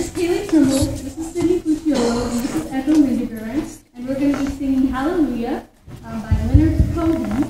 is Kaylee Trimble, this is Sydney Fuciolo, and this is Echo Lindegaard, and we're going to be singing Hallelujah um, by Leonard Cohen.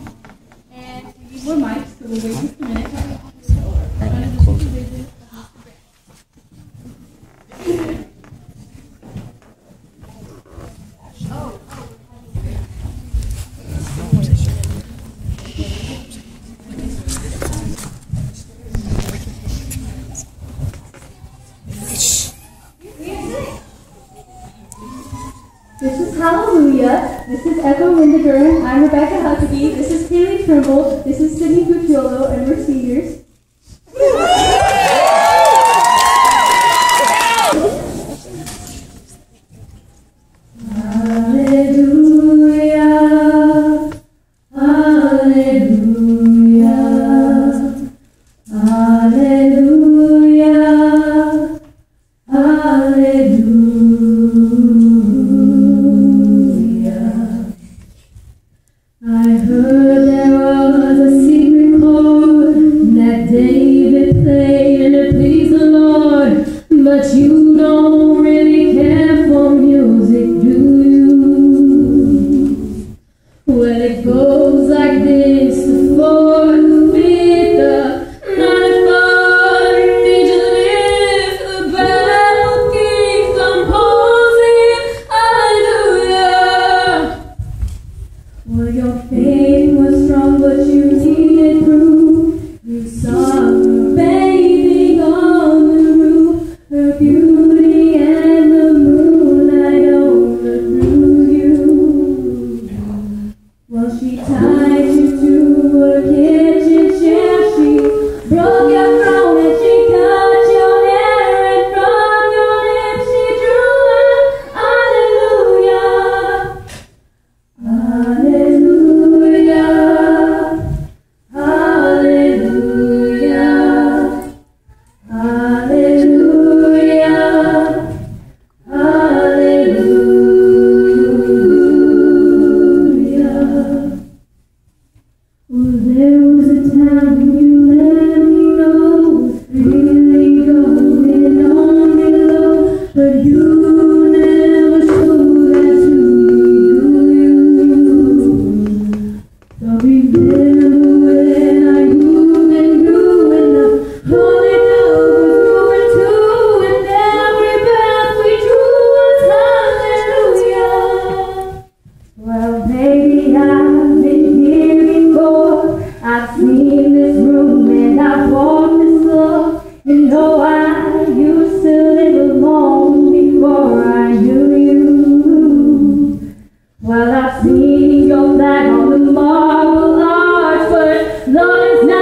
This is Hallelujah. This is Echo Lindegaard. I'm Rebecca Huckabee. This is Kaylee Trimble. This is Sydney Fuciolo, and we're seniors. Hallelujah. Hallelujah. Hallelujah. But you don't really care for music, do you? Well, it goes like this: the fourth, the fifth, the ninth, need you lift the bell, keep composing, hallelujah. Well, your faith was strong, but you needed proof. You saw she tied you to a kitchen I've your back on the marble arch, but love is not